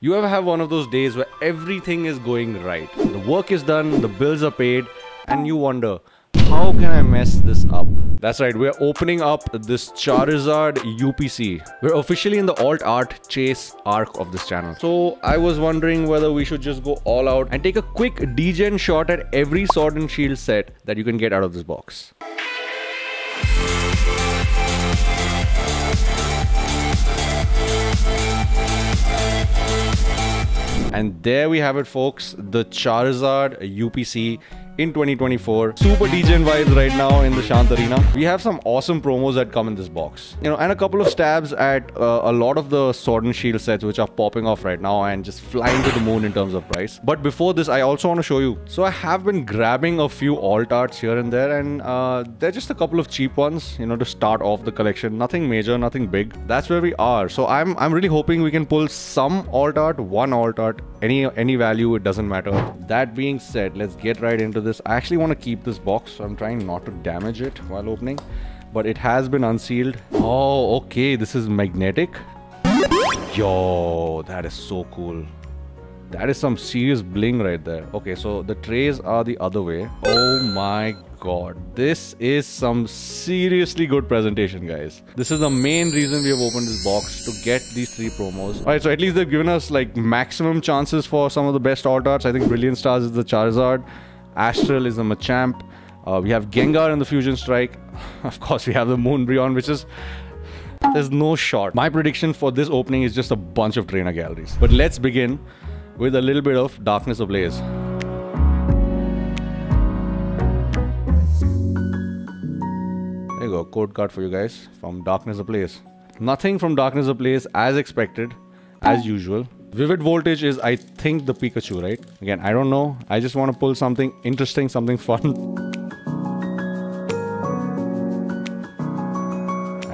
You ever have one of those days where everything is going right? The work is done, the bills are paid, and you wonder, how can I mess this up? That's right, we're opening up this Charizard UPC. We're officially in the alt art chase arc of this channel. So I was wondering whether we should just go all out and take a quick degen shot at every sword and shield set that you can get out of this box. And there we have it folks, the Charizard UPC in 2024. Super degen vibes right now in the Shaant Arena. We have some awesome promos that come in this box. You know, and a couple of stabs at uh, a lot of the Sword and Shield sets which are popping off right now and just flying to the moon in terms of price. But before this, I also want to show you. So I have been grabbing a few alt arts here and there and uh, they're just a couple of cheap ones, you know, to start off the collection. Nothing major, nothing big. That's where we are. So I'm, I'm really hoping we can pull some alt art, one alt art, any, any value, it doesn't matter. That being said, let's get right into this. I actually want to keep this box, so I'm trying not to damage it while opening. But it has been unsealed. Oh, okay. This is magnetic. Yo, that is so cool. That is some serious bling right there. Okay, so the trays are the other way. Oh my god. This is some seriously good presentation, guys. This is the main reason we have opened this box to get these three promos. Alright, so at least they've given us like maximum chances for some of the best alt arts. I think Brilliant Stars is the Charizard. Astral is the Machamp. Uh, we have Gengar in the Fusion Strike. Of course, we have the Moonbreon, which is... There's no shot. My prediction for this opening is just a bunch of trainer galleries. But let's begin with a little bit of Darkness Ablaze. There you go, code card for you guys from Darkness Ablaze. Nothing from Darkness Ablaze as expected, as usual. Vivid Voltage is, I think, the Pikachu, right? Again, I don't know. I just want to pull something interesting, something fun.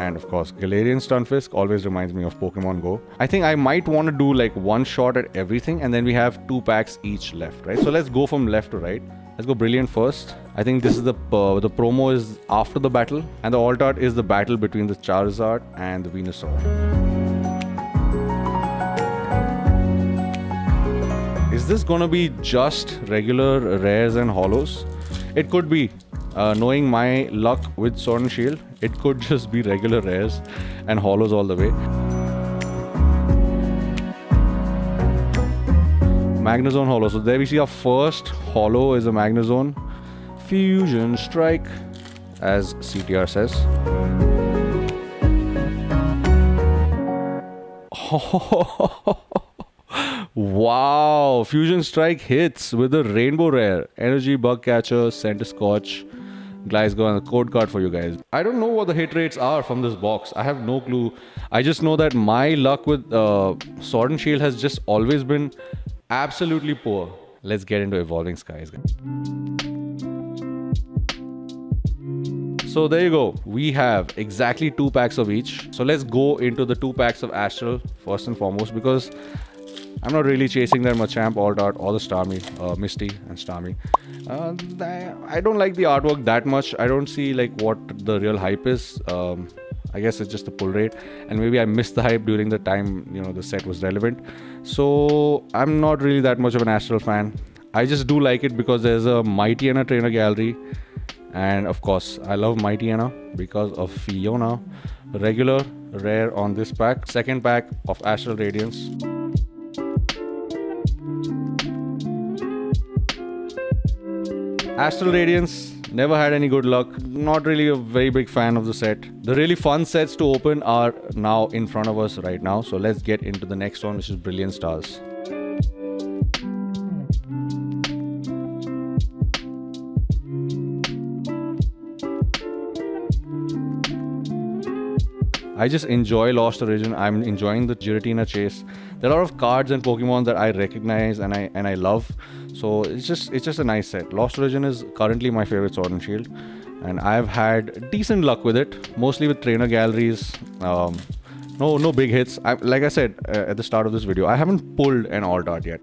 And of course, Galarian Stunfisk always reminds me of Pokemon Go. I think I might want to do like one shot at everything and then we have two packs each left, right? So let's go from left to right. Let's go Brilliant first. I think this is the uh, the promo is after the battle and the alt art is the battle between the Charizard and the Venusaur. Is this gonna be just regular rares and holos? It could be. Uh, knowing my luck with Sword and Shield, it could just be regular rares and holos all the way. Magnezone holo. So there we see our first holo is a Magnezone. Fusion Strike, as CTR says. Wow, Fusion Strike hits with a Rainbow Rare, Energy Bug Catcher, Centiskorch, Gliscor, and a code card for you guys. I don't know what the hit rates are from this box. I have no clue. I just know that my luck with uh, Sword and Shield has just always been absolutely poor. Let's get into Evolving Skies. So there you go. We have exactly two packs of each. So let's go into the two packs of Astral first and foremost because I'm not really chasing their Machamp, Alt Art, or the Starmie, uh, Misty and Starmie. Uh, I don't like the artwork that much. I don't see like what the real hype is. Um, I guess it's just the pull rate, and maybe I missed the hype during the time you know the set was relevant. So I'm not really that much of an Astral fan. I just do like it because there's a Mightyena trainer gallery, and of course I love Mightyena because of Fiona. Regular, rare on this pack. Second pack of Astral Radiance. Astral Radiance, never had any good luck. Not really a very big fan of the set. The really fun sets to open are now in front of us right now. So let's get into the next one, which is Brilliant Stars. I just enjoy Lost Origin. I'm enjoying the Giratina chase. There are a lot of cards and Pokemon that I recognize and I and I love. So it's just it's just a nice set. Lost Origin is currently my favorite Sword and Shield, and I've had decent luck with it, mostly with trainer galleries. Um, no no big hits. I, like I said uh, at the start of this video, I haven't pulled an alt art yet.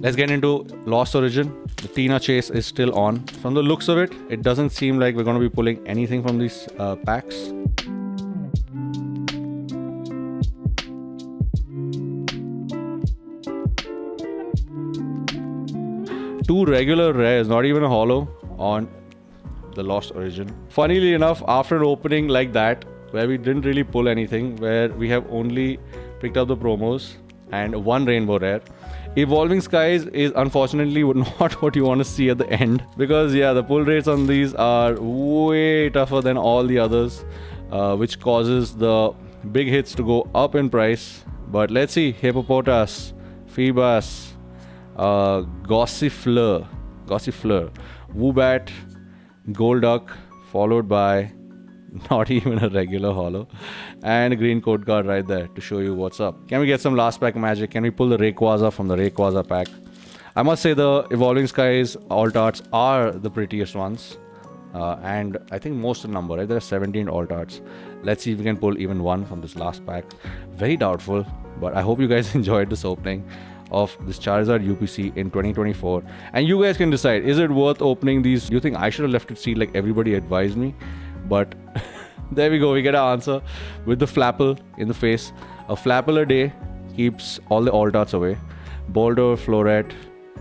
Let's get into Lost Origin. The Tina chase is still on. From the looks of it, it doesn't seem like we're going to be pulling anything from these uh, packs. Two regular rares, not even a holo, on the Lost Origin. Funnily enough, after an opening like that, where we didn't really pull anything, where we have only picked up the promos and one rainbow rare, Evolving Skies is unfortunately not what you want to see at the end because yeah, the pull rates on these are way tougher than all the others, uh, which causes the big hits to go up in price. But let's see, Hippopotas, Feebas, uh, Gossifleur, Gossifleur, Woobat, Golduck, followed by not even a regular holo. and a green code card right there to show you what's up can we get some last pack magic can we pull the rayquaza from the rayquaza pack i must say the evolving skies alt arts are the prettiest ones uh, and i think most of the number right there are 17 alt arts let's see if we can pull even one from this last pack very doubtful but i hope you guys enjoyed this opening of this Charizard UPC in 2024. And you guys can decide, is it worth opening these? You think I should have left it sealed like everybody advised me? But there we go, we get our answer with the Flapple in the face. A Flapple a day keeps all the alt arts away. Boldore, Floret,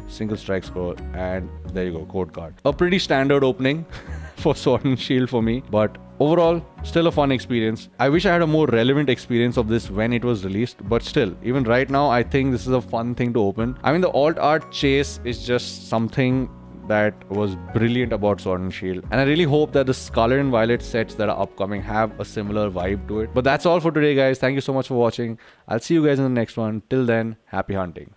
single strike score, and there you go, code card. A pretty standard opening for Sword and Shield for me, but overall, still a fun experience. I wish I had a more relevant experience of this when it was released, but still, even right now, I think this is a fun thing to open. I mean, the alt art chase is just something that was brilliant about Sword and Shield. And I really hope that the Scarlet and Violet sets that are upcoming have a similar vibe to it. But that's all for today, guys. Thank you so much for watching. I'll see you guys in the next one. Till then, happy hunting.